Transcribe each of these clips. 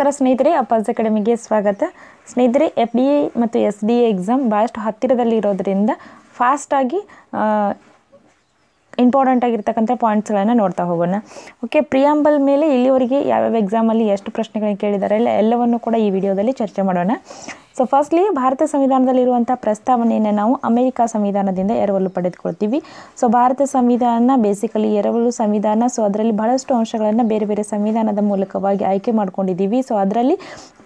ನಮಸ್ಕಾರ ಸ್ನೇಹಿತರೆ ಅಪಾಸ್ ಅಕಾಡೆಮಿಗೆ ಸ್ವಾಗತ. ಸ್ನೇಹಿತರೆ ಎಫ್ ಡಿ ಎ ಮತ್ತು ಎಸ್ ಡಿ ಎ ಎಕ್ಸಾಮ್ ಭಾಳಷ್ಟು ಹತ್ತಿರದಲ್ಲಿ ಇರೋದರಿಂದ ಫಾಸ್ಟಾಗಿ ಇಂಪಾರ್ಟೆಂಟ್ ಆಗಿರ್ತಕ್ಕಂಥ ಪಾಯಿಂಟ್ಸ್ಗಳನ್ನು ನೋಡ್ತಾ ಹೋಗೋಣ. ಓಕೆ ಪ್ರಿಯಾಂಬಲ್ ಮೇಲೆ ಇಲ್ಲಿವರೆಗೆ ಯಾವ್ಯಾವ ಎಕ್ಸಾಮಲ್ಲಿ ಎಷ್ಟು ಪ್ರಶ್ನೆಗಳನ್ನ ಕೇಳಿದ್ದಾರೆ ಎಲ್ಲ, ಎಲ್ಲವನ್ನು ಕೂಡ ಈ ವಿಡಿಯೋದಲ್ಲಿ ಚರ್ಚೆ ಮಾಡೋಣ. ಸೊ ಫಸ್ಟ್ಲಿ ಭಾರತ ಸಂವಿಧಾನದಲ್ಲಿರುವಂಥ ಪ್ರಸ್ತಾವನೆಯನ್ನು ನಾವು ಅಮೆರಿಕ ಸಂವಿಧಾನದಿಂದ ಎರವಲು ಪಡೆದುಕೊಳ್ತೀವಿ. ಸೊ ಭಾರತ ಸಂವಿಧಾನ ಬೇಸಿಕಲಿ ಎರವಲು ಸಂವಿಧಾನ. ಸೊ ಅದರಲ್ಲಿ ಬಹಳಷ್ಟು ಅಂಶಗಳನ್ನು ಬೇರೆ ಬೇರೆ ಸಂವಿಧಾನದ ಮೂಲಕವಾಗಿ ಆಯ್ಕೆ ಮಾಡ್ಕೊಂಡಿದ್ದೀವಿ. ಸೊ ಅದರಲ್ಲಿ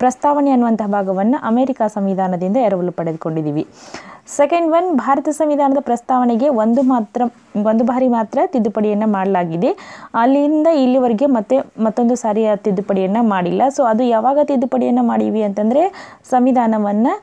ಪ್ರಸ್ತಾವನೆ ಅನ್ನುವಂಥ ಭಾಗವನ್ನು ಅಮೆರಿಕ ಸಂವಿಧಾನದಿಂದ ಎರವಲು ಪಡೆದುಕೊಂಡಿದ್ದೀವಿ. ಸೆಕೆಂಡ್ ಒನ್ ಭಾರತ ಸಂವಿಧಾನದ ಪ್ರಸ್ತಾವನೆಗೆ ಒಂದು ಮಾತ್ರ, ಒಂದು ಬಾರಿ ಮಾತ್ರ ತಿದ್ದುಪಡಿಯನ್ನು ಮಾಡಲಾಗಿದೆ. ಅಲ್ಲಿಂದ ಇಲ್ಲಿವರೆಗೆ ಮತ್ತೆ ಮತ್ತೊಂದು ಸಾರಿ ತಿದ್ದುಪಡಿಯನ್ನು ಮಾಡಿಲ್ಲ. ಸೊ ಅದು ಯಾವಾಗ ತಿದ್ದುಪಡಿಯನ್ನು ಮಾಡೀವಿ ಅಂತಂದರೆ ಸಂವಿಧಾನವನ್ನು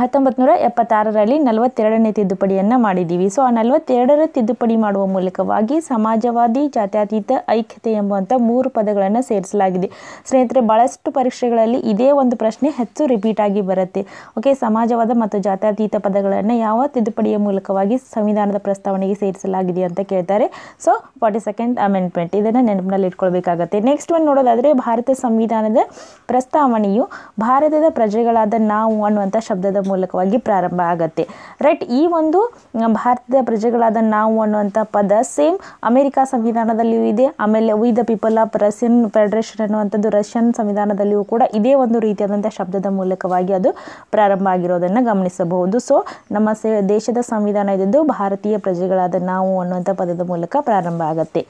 ಹತ್ತೊಂಬತ್ತು ನೂರ ಎಪ್ಪತ್ತಾರರಲ್ಲಿ ನಲವತ್ತೆರಡನೇ ತಿದ್ದುಪಡಿಯನ್ನು ಮಾಡಿದ್ದೀವಿ. ಸೊ ಆ ನಲವತ್ತೆರಡರ ತಿದ್ದುಪಡಿ ಮಾಡುವ ಮೂಲಕವಾಗಿ ಸಮಾಜವಾದಿ, ಜಾತ್ಯತೀತ, ಐಕ್ಯತೆ ಎಂಬುವಂಥ ಮೂರು ಪದಗಳನ್ನು ಸೇರಿಸಲಾಗಿದೆ. ಸ್ನೇಹಿತರೆ ಭಾಳಷ್ಟು ಪರೀಕ್ಷೆಗಳಲ್ಲಿ ಇದೇ ಒಂದು ಪ್ರಶ್ನೆ ಹೆಚ್ಚು ರಿಪೀಟ್ ಆಗಿ ಬರುತ್ತೆ. ಓಕೆ ಸಮಾಜವಾದ ಮತ್ತು ಜಾತ್ಯತೀತ ಪದಗಳನ್ನು ಯಾವ ತಿದ್ದುಪಡಿಯ ಮೂಲಕವಾಗಿ ಸಂವಿಧಾನದ ಪ್ರಸ್ತಾವನೆಗೆ ಸೇರಿಸಲಾಗಿದೆ ಅಂತ ಕೇಳ್ತಾರೆ. ಸೊ ಫಾರ್ಟಿ ಸೆಕೆಂಡ್ ಅಮೆಂಡ್ಮೆಂಟ್ ಇದನ್ನು ನೆನಪಿನಲ್ಲಿ ಇಟ್ಕೊಳ್ಬೇಕಾಗತ್ತೆ. ನೆಕ್ಸ್ಟ್ ಒಂದು ನೋಡೋದಾದರೆ, ಭಾರತ ಸಂವಿಧಾನದ ಪ್ರಸ್ತಾವನೆಯು ಭಾರತದ ಪ್ರಜೆಗಳಾದ ನಾವು ಅನ್ನುವಂಥ ಶಬ್ದದ ಮೂಲಕವಾಗಿ ಪ್ರಾರಂಭ ಆಗತ್ತೆ. ರೈಟ್ ಈ ಒಂದು ಭಾರತದ ಪ್ರಜೆಗಳಾದ ನಾವು ಅನ್ನುವಂಥ ಪದ ಸೇಮ್ ಅಮೆರಿಕಾ ಸಂವಿಧಾನದಲ್ಲಿಯೂ ಇದೆ. ಆಮೇಲೆ we the people of Russian Federation ಅನ್ನುವಂಥದ್ದು ರಷ್ಯನ್ ಸಂವಿಧಾನದಲ್ಲಿಯೂ ಕೂಡ ಇದೇ ಒಂದು ರೀತಿಯಾದಂಥ ಶಬ್ದದ ಮೂಲಕವಾಗಿ ಅದು ಪ್ರಾರಂಭ ಆಗಿರೋದನ್ನು ಗಮನಿಸಬಹುದು. ಸೊ ನಮ್ಮ ದೇಶದ ಸಂವಿಧಾನ ಇದ್ದು ಭಾರತೀಯ ಪ್ರಜೆಗಳಾದ ನಾವು ಅನ್ನುವಂಥ ಪದದ ಮೂಲಕ ಪ್ರಾರಂಭ ಆಗುತ್ತೆ.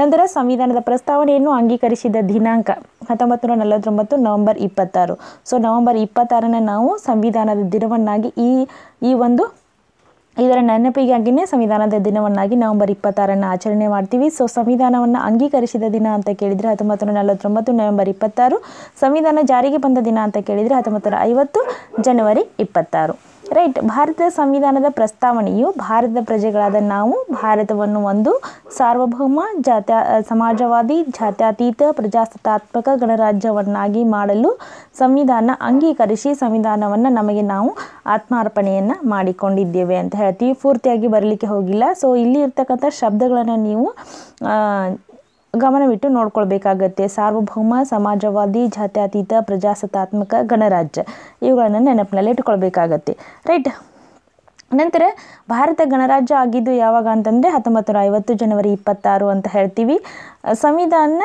ನಂತರ ಸಂವಿಧಾನದ ಪ್ರಸ್ತಾವನೆಯನ್ನು ಅಂಗೀಕರಿಸಿದ ದಿನಾಂಕ ಹತ್ತೊಂಬತ್ತು ನೂರ ನಲವತ್ತೊಂಬತ್ತು, ನವೆಂಬರ್ ಇಪ್ಪತ್ತಾರು. ಸೊ ನವೆಂಬರ್ ಇಪ್ಪತ್ತಾರನ ನಾವು ಸಂವಿಧಾನದ ದಿನವನ್ನಾಗಿ ಈ ಈ ಒಂದು ಇದರ ನೆನಪಿಗಾಗಿಯೇ ಸಂವಿಧಾನದ ದಿನವನ್ನಾಗಿ ನವೆಂಬರ್ ಇಪ್ಪತ್ತಾರನ್ನು ಆಚರಣೆ ಮಾಡ್ತೀವಿ. ಸೊ ಸಂವಿಧಾನವನ್ನು ಅಂಗೀಕರಿಸಿದ ದಿನ ಅಂತ ಕೇಳಿದರೆ ಹತ್ತೊಂಬತ್ತು ನೂರ ನಲವತ್ತೊಂಬತ್ತು ನವೆಂಬರ್ ಇಪ್ಪತ್ತಾರು. ಸಂವಿಧಾನ ಜಾರಿಗೆ ಬಂದ ದಿನ ಅಂತ ಕೇಳಿದರೆ ಹತ್ತೊಂಬತ್ತು ಐವತ್ತು ಜನವರಿ ಇಪ್ಪತ್ತಾರು. ರೈಟ್, ಭಾರತದ ಸಂವಿಧಾನದ ಪ್ರಸ್ತಾವನೆಯು ಭಾರತದ ಪ್ರಜೆಗಳಾದ ನಾವು, ಭಾರತವನ್ನು ಒಂದು ಸಾರ್ವಭೌಮ ಜಾತ್ಯ ಸಮಾಜವಾದಿ, ಜಾತ್ಯತೀತ, ಪ್ರಜಾಸತ್ತಾತ್ಮಕ ಗಣರಾಜ್ಯವನ್ನಾಗಿ ಮಾಡಲು ಸಂವಿಧಾನ ಅಂಗೀಕರಿಸಿ ಸಂವಿಧಾನವನ್ನು ನಮಗೆ ನಾವು ಆತ್ಮಾರ್ಪಣೆಯನ್ನು ಮಾಡಿಕೊಂಡಿದ್ದೇವೆ ಅಂತ ಹೇಳ್ತೀವಿ. ಪೂರ್ತಿಯಾಗಿ ಬರಲಿಕ್ಕೆ ಹೋಗಿಲ್ಲ. ಸೊ ಇಲ್ಲಿ ಇರ್ತಕ್ಕಂಥ ಶಬ್ದಗಳನ್ನು ನೀವು ಗಮನವಿಟ್ಟು ನೋಡ್ಕೊಳ್ಬೇಕಾಗತ್ತೆ. ಸಾರ್ವಭೌಮ, ಸಮಾಜವಾದಿ, ಜಾತ್ಯತೀತ, ಪ್ರಜಾಸತ್ತಾತ್ಮಕ, ಗಣರಾಜ್ಯ ಇವುಗಳನ್ನು ನೆನಪಿನಲ್ಲಿ ಇಟ್ಕೊಳ್ಬೇಕಾಗತ್ತೆ ರೈಟ್? ನಂತರ ಭಾರತ ಗಣರಾಜ್ಯ ಆಗಿದ್ದು ಯಾವಾಗ ಅಂತಂದರೆ ಹತ್ತೊಂಬತ್ತು ನೂರ ಐವತ್ತು ಜನವರಿ ಇಪ್ಪತ್ತಾರು ಅಂತ ಹೇಳ್ತೀವಿ. ಸಂವಿಧಾನ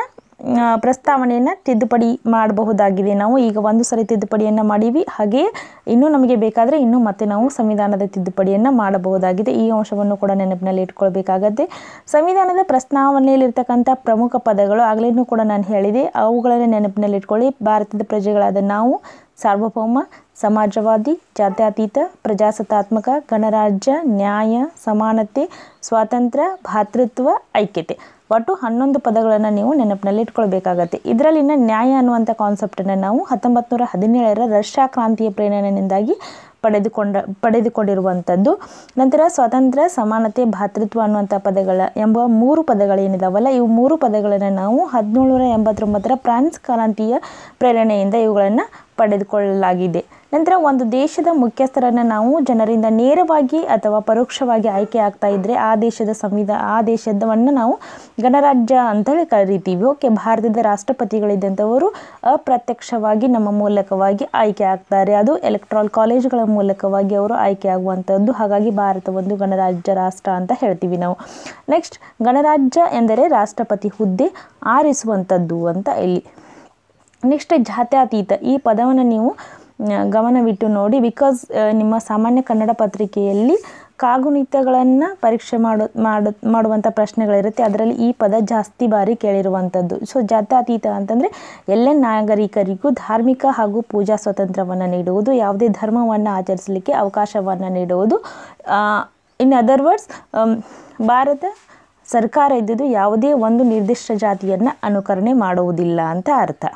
ಪ್ರಸ್ತಾವನೆಯನ್ನು ತಿದ್ದುಪಡಿ ಮಾಡಬಹುದಾಗಿದೆ. ನಾವು ಈಗ ಒಂದು ಸರಿ ತಿದ್ದುಪಡಿಯನ್ನು ಮಾಡೀವಿ. ಹಾಗೆಯೇ ಇನ್ನೂ ನಮಗೆ ಬೇಕಾದರೆ ಇನ್ನೂ ಮತ್ತೆ ನಾವು ಸಂವಿಧಾನದ ತಿದ್ದುಪಡಿಯನ್ನು ಮಾಡಬಹುದಾಗಿದೆ. ಈ ಅಂಶವನ್ನು ಕೂಡ ನೆನಪಿನಲ್ಲಿ ಇಟ್ಕೊಳ್ಬೇಕಾಗತ್ತೆ. ಸಂವಿಧಾನದ ಪ್ರಸ್ತಾವನೆಯಲ್ಲಿರ್ತಕ್ಕಂಥ ಪ್ರಮುಖ ಪದಗಳು ಆಗಲೇನೂ ಕೂಡ ನಾನು ಹೇಳಿದೆ. ಅವುಗಳನ್ನು ನೆನಪಿನಲ್ಲಿ ಇಟ್ಕೊಳ್ಳಿ. ಭಾರತದ ಪ್ರಜೆಗಳಾದ ನಾವು ಸಾರ್ವಭೌಮ, ಸಮಾಜವಾದಿ, ಜಾತ್ಯತೀತ, ಪ್ರಜಾಸತ್ತಾತ್ಮಕ, ಗಣರಾಜ್ಯ, ನ್ಯಾಯ, ಸಮಾನತೆ, ಸ್ವಾತಂತ್ರ್ಯ, ಭಾತೃತ್ವ, ಐಕ್ಯತೆ. ಒಟ್ಟು ಹನ್ನೊಂದು ಪದಗಳನ್ನು ನೀವು ನೆನಪಿನಲ್ಲಿ ಇಟ್ಕೊಳ್ಬೇಕಾಗತ್ತೆ. ಇದರಲ್ಲಿನ ನ್ಯಾಯ ಅನ್ನುವಂಥ ಕಾನ್ಸೆಪ್ಟನ್ನು ನಾವು ಹತ್ತೊಂಬತ್ತು ನೂರ ಹದಿನೇಳರ ರಷ್ಯಾ ಕ್ರಾಂತಿಯ ಪ್ರೇರಣೆಯಿಂದಾಗಿ ಪಡೆದುಕೊಂಡ, ಪಡೆದುಕೊಂಡಿರುವಂಥದ್ದು. ನಂತರ ಸ್ವಾತಂತ್ರ್ಯ, ಸಮಾನತೆ, ಭಾತೃತ್ವ ಅನ್ನುವಂಥ ಪದಗಳ ಎಂಬ ಮೂರು ಪದಗಳೇನಿದಾವಲ್ಲ ಇವು ಮೂರು ಪದಗಳನ್ನು ನಾವು ಹದಿನೇಳುನೂರ ಎಂಬತ್ತೊಂಬತ್ತರ ಫ್ರಾನ್ಸ್ ಕ್ರಾಂತಿಯ ಪ್ರೇರಣೆಯಿಂದ ಇವುಗಳನ್ನು ಪಡೆದುಕೊಳ್ಳಲಾಗಿದೆ. ನಂತರ ಒಂದು ದೇಶದ ಮುಖ್ಯಸ್ಥರನ್ನು ನಾವು ಜನರಿಂದ ನೇರವಾಗಿ ಅಥವಾ ಪರೋಕ್ಷವಾಗಿ ಆಯ್ಕೆ ಆಗ್ತಾ ಇದ್ದರೆ ಆ ದೇಶದ ಸಂವಿಧಾನ ಆ ದೇಶದವನ್ನು ನಾವು ಗಣರಾಜ್ಯ ಅಂತೇಳಿ ಕರಿತೀವಿ. ಓಕೆ, ಭಾರತದ ರಾಷ್ಟ್ರಪತಿಗಳಿದ್ದಂಥವರು ಅಪ್ರತ್ಯಕ್ಷವಾಗಿ ನಮ್ಮ ಮೂಲಕವಾಗಿ ಆಯ್ಕೆ ಆಗ್ತಾರೆ. ಅದು ಎಲೆಕ್ಟ್ರಾಲ್ ಕಾಲೇಜ್ಗಳ ಮೂಲಕವಾಗಿ ಅವರು ಆಯ್ಕೆ ಆಗುವಂಥದ್ದು. ಹಾಗಾಗಿ ಭಾರತ ಒಂದು ಗಣರಾಜ್ಯ ರಾಷ್ಟ್ರ ಅಂತ ಹೇಳ್ತೀವಿ ನಾವು. ನೆಕ್ಸ್ಟ್ ಗಣರಾಜ್ಯ ಎಂದರೆ ರಾಷ್ಟ್ರಪತಿ ಹುದ್ದೆ ಆರಿಸುವಂಥದ್ದು ಅಂತ ಇಲ್ಲಿ. ನೆಕ್ಸ್ಟ್ ಜಾತ್ಯತೀತ ಈ ಪದವನ್ನು ನೀವು ಗಮನವಿಟ್ಟು ನೋಡಿ ಬಿಕಾಸ್ ನಿಮ್ಮ ಸಾಮಾನ್ಯ ಕನ್ನಡ ಪತ್ರಿಕೆಯಲ್ಲಿ ಕಾಗುಣಿತಗಳನ್ನು ಪರೀಕ್ಷೆ ಮಾಡು ಮಾಡು ಮಾಡುವಂಥ ಪ್ರಶ್ನೆಗಳಿರುತ್ತೆ. ಅದರಲ್ಲಿ ಈ ಪದ ಜಾಸ್ತಿ ಬಾರಿ ಕೇಳಿರುವಂಥದ್ದು ಸೊ ಜಾತ್ಯತೀತ ಅಂತಂದರೆ ಎಲ್ಲ ನಾಗರಿಕರಿಗೂ ಧಾರ್ಮಿಕ ಹಾಗೂ ಪೂಜಾ ಸ್ವಾತಂತ್ರ್ಯವನ್ನು ನೀಡುವುದು, ಯಾವುದೇ ಧರ್ಮವನ್ನು ಆಚರಿಸಲಿಕ್ಕೆ ಅವಕಾಶವನ್ನು ನೀಡುವುದು. ಇನ್ ಅದರ್ ವರ್ಡ್ಸ್ ಭಾರತ ಸರ್ಕಾರ ಇದ್ದುದು ಯಾವುದೇ ಒಂದು ನಿರ್ದಿಷ್ಟ ಜಾತಿಯನ್ನು ಅನುಕರಣೆ ಮಾಡುವುದಿಲ್ಲ ಅಂತ ಅರ್ಥ.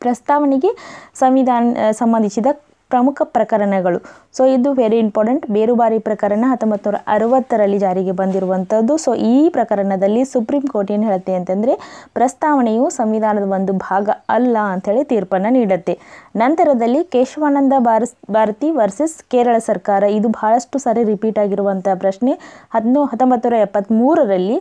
ಪ್ರಸ್ತಾವನೆಗೆ ಸಂವಿಧಾನ ಸಂಬಂಧಿಸಿದ ಪ್ರಮುಖ ಪ್ರಕರಣಗಳು. ಸೊ ಇದು ವೆರಿ ಇಂಪಾರ್ಟೆಂಟ್ ಬೇರುಬಾರಿ ಪ್ರಕರಣ ಹತ್ತೊಂಬತ್ತು ನೂರ ಅರವತ್ತರಲ್ಲಿ ಜಾರಿಗೆ ಬಂದಿರುವಂಥದ್ದು ಸೊ ಈ ಪ್ರಕರಣದಲ್ಲಿ ಸುಪ್ರೀಂ ಕೋರ್ಟ್ ಏನು ಹೇಳುತ್ತೆ ಅಂತಂದರೆ, ಪ್ರಸ್ತಾವನೆಯು ಸಂವಿಧಾನದ ಒಂದು ಭಾಗ ಅಲ್ಲ ಅಂಥೇಳಿ ತೀರ್ಪನ್ನು ನೀಡುತ್ತೆ. ನಂತರದಲ್ಲಿ ಕೇಶವಾನಂದ ಭಾರಸ್, ಭಾರತಿ ವರ್ಸಸ್ ಕೇರಳ ಸರ್ಕಾರ, ಇದು ಬಹಳಷ್ಟು ಸಾರಿ ರಿಪೀಟ್ ಆಗಿರುವಂಥ ಪ್ರಶ್ನೆ. ಹದಿನೋ ಹತ್ತೊಂಬತ್ತು ನೂರ ಎಪ್ಪತ್ತ್ಮೂರರಲ್ಲಿ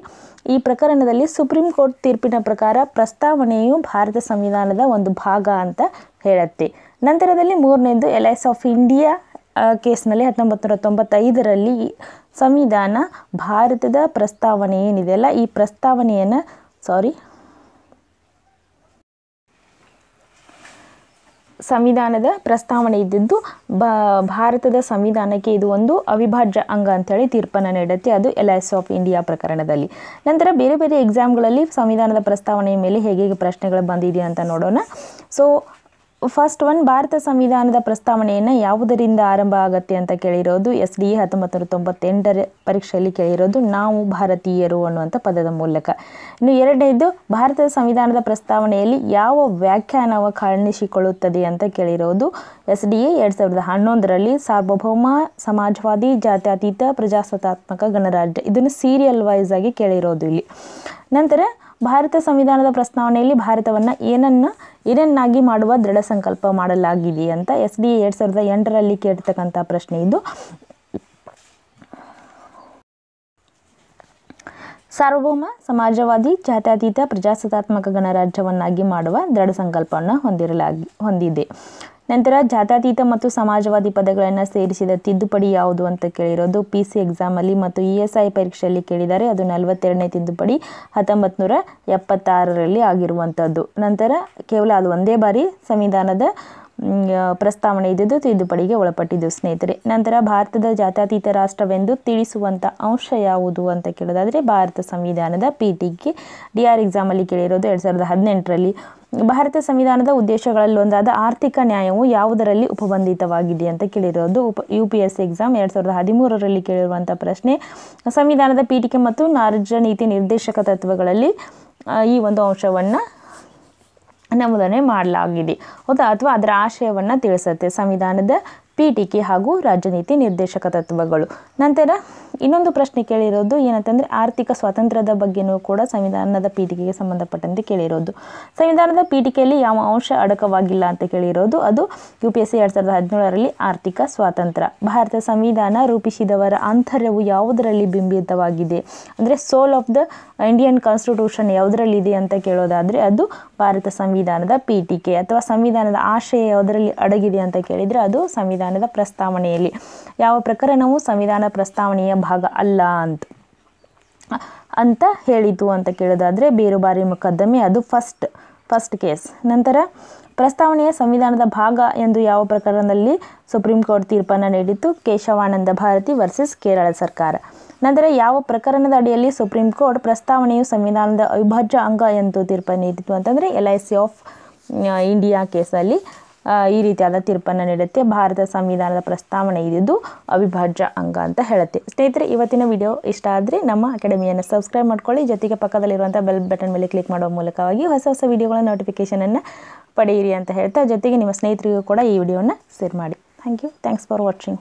ಈ ಪ್ರಕರಣದಲ್ಲಿ ಸುಪ್ರೀಂ ಕೋರ್ಟ್ ತೀರ್ಪಿನ ಪ್ರಕಾರ ಪ್ರಸ್ತಾವನೆಯು ಭಾರತ ಸಂವಿಧಾನದ ಒಂದು ಭಾಗ ಅಂತ ಹೇಳುತ್ತೆ. ನಂತರದಲ್ಲಿ ಮೂರನೇದು ಎಲ್ ಆಫ್ ಇಂಡಿಯಾ ಕೇಸ್ನಲ್ಲಿ ಹತ್ತೊಂಬತ್ತು ನೂರ ತೊಂಬತ್ತೈದರಲ್ಲಿ ಸಂವಿಧಾನ ಭಾರತದ ಪ್ರಸ್ತಾವನೆ ಏನಿದೆಯಲ್ಲ ಈ ಪ್ರಸ್ತಾವನೆಯನ್ನು ಸಾರಿ ಸಂವಿಧಾನದ ಪ್ರಸ್ತಾವನೆ ಇದ್ದಿದ್ದು, ಬ, ಭಾರತದ ಸಂವಿಧಾನಕ್ಕೆ ಇದು ಒಂದು ಅವಿಭಾಜ್ಯ ಅಂಗ ಅಂತೇಳಿ ತೀರ್ಪನ್ನು ನೀಡುತ್ತೆ, ಅದು ಎಲ್ ಐಸ್ ಆಫ್ ಇಂಡಿಯಾ ಪ್ರಕರಣದಲ್ಲಿ. ನಂತರ ಬೇರೆ ಬೇರೆ ಎಕ್ಸಾಮ್ಗಳಲ್ಲಿ ಸಂವಿಧಾನದ ಪ್ರಸ್ತಾವನೆಯ ಮೇಲೆ ಹೇಗೆ ಹೇಗೆ ಪ್ರಶ್ನೆಗಳು ಬಂದಿದೆ ಅಂತ ನೋಡೋಣ. ಸೊ ಫಸ್ಟ್ ಒನ್ ಭಾರತ ಸಂವಿಧಾನದ ಪ್ರಸ್ತಾವನೆಯನ್ನು ಯಾವುದರಿಂದ ಆರಂಭ ಆಗತ್ತೆ ಅಂತ ಕೇಳಿರೋದು ಎಸ್ ಡಿ ಎ ಹತ್ತೊಂಬತ್ತು ನೂರ ತೊಂಬತ್ತೆಂಟರ ಪರೀಕ್ಷೆಯಲ್ಲಿ ಕೇಳಿರೋದು ನಾವು ಭಾರತೀಯರು ಅನ್ನುವಂಥ ಪದದ ಮೂಲಕ. ಇನ್ನು ಎರಡನೇದು ಭಾರತದ ಸಂವಿಧಾನದ ಪ್ರಸ್ತಾವನೆಯಲ್ಲಿ ಯಾವ ವ್ಯಾಖ್ಯಾನವ ಕಾಣಿಸಿಕೊಳ್ಳುತ್ತದೆ ಅಂತ ಕೇಳಿರೋದು ಎಸ್ ಡಿ ಎ ಎರಡು ಸಾವಿರದ ಹನ್ನೊಂದರಲ್ಲಿ ಸಾರ್ವಭೌಮ ಸಮಾಜವಾದಿ, ಜಾತ್ಯತೀತ, ಪ್ರಜಾಸತ್ತಾತ್ಮಕ ಗಣರಾಜ್ಯ. ಇದನ್ನು ಸೀರಿಯಲ್ ವೈಸ್ ಆಗಿ ಕೇಳಿರೋದು ಇಲ್ಲಿ. ನಂತರ ಭಾರತ ಸಂವಿಧಾನದ ಪ್ರಸ್ತಾವನೆಯಲ್ಲಿ ಭಾರತವನ್ನು ಏನನ್ನು, ಏನನ್ನಾಗಿ ಮಾಡುವ ದೃಢ ಸಂಕಲ್ಪ ಮಾಡಲಾಗಿದೆ ಅಂತ ಎಸ್ ಡಿ ಎರಡು ಸಾವಿರದ ಎಂಟರಲ್ಲಿ ಕೇಳ್ತಕ್ಕಂಥ ಪ್ರಶ್ನೆ ಇದು. ಸಾರ್ವಭೌಮ, ಸಮಾಜವಾದಿ, ಜಾತ್ಯತೀತ, ಪ್ರಜಾಸತ್ತಾತ್ಮಕ ಗಣರಾಜ್ಯವನ್ನಾಗಿ ಮಾಡುವ ದೃಢ ಸಂಕಲ್ಪವನ್ನು ಹೊಂದಿರಲಾಗಿ, ಹೊಂದಿದೆ. ನಂತರ ಜಾತ್ಯತೀತ ಮತ್ತು ಸಮಾಜವಾದಿ ಪದಗಳನ್ನು ಸೇರಿಸಿದ ತಿದ್ದುಪಡಿ ಯಾವುದು ಅಂತ ಕೇಳಿರೋದು ಪಿ ಸಿ ಎಕ್ಸಾಮಲ್ಲಿ ಮತ್ತು ಇ ಎಸ್ ಐ ಪರೀಕ್ಷೆಯಲ್ಲಿ ಕೇಳಿದ್ದಾರೆ. ಅದು ನಲವತ್ತೆರಡನೇ ತಿದ್ದುಪಡಿ ಹತ್ತೊಂಬತ್ತು ನೂರ ಎಪ್ಪತ್ತಾರರಲ್ಲಿ ಆಗಿರುವಂಥದ್ದು ನಂತರ ಕೇವಲ ಅದು ಒಂದೇ ಬಾರಿ ಸಂವಿಧಾನದ ಪ್ರಸ್ತಾವನೆ ಇದ್ದಿದ್ದು ತಿದ್ದುಪಡಿಗೆ ಒಳಪಟ್ಟಿದ್ದು ಸ್ನೇಹಿತರೆ. ನಂತರ ಭಾರತದ ಜಾತ್ಯತೀತ ರಾಷ್ಟ್ರವೆಂದು ತಿಳಿಸುವಂಥ ಅಂಶ ಯಾವುದು ಅಂತ ಕೇಳೋದಾದರೆ ಭಾರತ ಸಂವಿಧಾನದ ಪಿ ಟಿಗೆ ಡಿ ಆರ್ ಎಕ್ಸಾಮಲ್ಲಿ ಕೇಳಿರೋದು ಎರಡು ಸಾವಿರದ ಹದಿನೆಂಟರಲ್ಲಿ. ಭಾರತ ಸಂವಿಧಾನದ ಉದ್ದೇಶಗಳಲ್ಲಿ ಒಂದಾದ ಆರ್ಥಿಕ ನ್ಯಾಯವು ಯಾವುದರಲ್ಲಿ ಉಪಬಂಧಿತವಾಗಿದೆ ಅಂತ ಕೇಳಿರೋದು ಉಪ ಯು ಪಿ ಎಸ್ ಎಕ್ಸಾಮ್ ಎರಡು ಸಾವಿರದ ಹದಿಮೂರರಲ್ಲಿ ಕೇಳಿರುವಂಥ ಪ್ರಶ್ನೆ. ಸಂವಿಧಾನದ ಪೀಠಿಕೆ ಮತ್ತು ನಾರ್ಜ ನೀತಿ ನಿರ್ದೇಶಕ ತತ್ವಗಳಲ್ಲಿ ಈ ಒಂದು ಅಂಶವನ್ನು ನಮೂದನೆ ಮಾಡಲಾಗಿದೆ. ಹೌದಾ? ಅಥವಾ ಅದರ ಆಶಯವನ್ನು ತಿಳಿಸುತ್ತೆ. ಸಂವಿಧಾನದ ಪೀಠಿಕೆ ಹಾಗೂ ರಾಜನೀತಿ ನಿರ್ದೇಶಕ ತತ್ವಗಳು. ನಂತರ ಇನ್ನೊಂದು ಪ್ರಶ್ನೆ ಕೇಳಿರೋದು ಏನಂತಂದರೆ ಆರ್ಥಿಕ ಸ್ವಾತಂತ್ರ್ಯದ ಬಗ್ಗೆನೂ ಕೂಡ ಸಂವಿಧಾನದ ಪೀಠಿಕೆಗೆ ಸಂಬಂಧಪಟ್ಟಂತೆ ಕೇಳಿರೋದು. ಸಂವಿಧಾನದ ಪೀಠಿಕೆಯಲ್ಲಿ ಯಾವ ಅಂಶ ಅಡಕವಾಗಿಲ್ಲ ಅಂತ ಕೇಳಿರೋದು, ಅದು ಯು ಪಿ ಎಸ್ ಸಿ ಎರಡು ಸಾವಿರದ ಹದಿನೇಳರಲ್ಲಿ ಆರ್ಥಿಕ ಸ್ವಾತಂತ್ರ್ಯ. ಭಾರತ ಸಂವಿಧಾನ ರೂಪಿಸಿದವರ ಆಂತರ್ಯವು ಯಾವುದರಲ್ಲಿ ಬಿಂಬಿತವಾಗಿದೆ? ಅಂದರೆ soul of the Indian constitution ಯಾವುದರಲ್ಲಿದೆ ಅಂತ ಕೇಳೋದಾದರೆ ಅದು ಭಾರತ ಸಂವಿಧಾನದ ಪೀಠಿಕೆ ಅಥವಾ ಸಂವಿಧಾನದ ಆಶಯ ಯಾವುದರಲ್ಲಿ ಅಡಗಿದೆ ಅಂತ ಕೇಳಿದರೆ ಅದು ಸಂವಿಧಾನದ ಪ್ರಸ್ತಾವನೆಯಲ್ಲಿ. ಯಾವ ಪ್ರಕರಣವು ಸಂವಿಧಾನ ಪ್ರಸ್ತಾವನೆಯ ಭಾಗ ಅಲ್ಲ ಅಂತ. ಅಂತ ಹೇಳಿತು ಅಂತ ಕೇಳೋದಾದರೆ ಬೇರುಬಾರಿ ಮೊಕದ್ದಮೆ, ಅದು ಫಸ್ಟ್ ಫಸ್ಟ್ ಕೇಸ್ ನಂತರ, ಪ್ರಸ್ತಾವನೆಯ ಸಂವಿಧಾನದ ಭಾಗ ಎಂದು ಯಾವ ಪ್ರಕರಣದಲ್ಲಿ ಸುಪ್ರೀಂ ಕೋರ್ಟ್ ತೀರ್ಪನ್ನು ನೀಡಿತ್ತು? ಕೇಶವಾನಂದ ಭಾರತಿ ವರ್ಸಸ್ ಕೇರಳ ಸರ್ಕಾರ. ನಂತರ, ಯಾವ ಪ್ರಕರಣದ ಅಡಿಯಲ್ಲಿ ಸುಪ್ರೀಂ ಕೋರ್ಟ್ ಪ್ರಸ್ತಾವನೆಯು ಸಂವಿಧಾನದ ಅವಿಭಾಜ್ಯ ಅಂಗ ಎಂದು ತೀರ್ಪನ್ನು ನೀಡಿತು ಅಂತಂದರೆ L I C of India ಕೇಸಲ್ಲಿ ಈ ರೀತಿಯಾದ ತೀರ್ಪನ್ನು ನೀಡುತ್ತೆ. ಭಾರತ ಸಂವಿಧಾನದ ಪ್ರಸ್ತಾವನೆ ಇದ್ದಿದ್ದು ಅವಿಭಾಜ್ಯ ಅಂಗ ಅಂತ ಹೇಳುತ್ತೆ. ಸ್ನೇಹಿತರೆ, ಇವತ್ತಿನ ವಿಡಿಯೋ ಇಷ್ಟ ಆದರೆ ನಮ್ಮ ಅಕಾಡೆಮಿಯನ್ನು ಸಬ್ಸ್ಕ್ರೈಬ್ ಮಾಡ್ಕೊಳ್ಳಿ. ಜೊತೆಗೆ ಪಕ್ಕದಲ್ಲಿರುವಂಥ ಬೆಲ್ ಬಟನ್ ಮೇಲೆ ಕ್ಲಿಕ್ ಮಾಡುವ ಮೂಲಕವಾಗಿ ಹೊಸ ಹೊಸ ವಿಡಿಯೋಗಳ ನೋಟಿಫಿಕೇಷನನ್ನು ಪಡೆಯಿರಿ ಅಂತ ಹೇಳ್ತಾ, ಜೊತೆಗೆ ನಿಮ್ಮ ಸ್ನೇಹಿತರಿಗೂ ಕೂಡ ಈ ವಿಡಿಯೋನ ಶೇರ್ ಮಾಡಿ. Thank you thanks for watching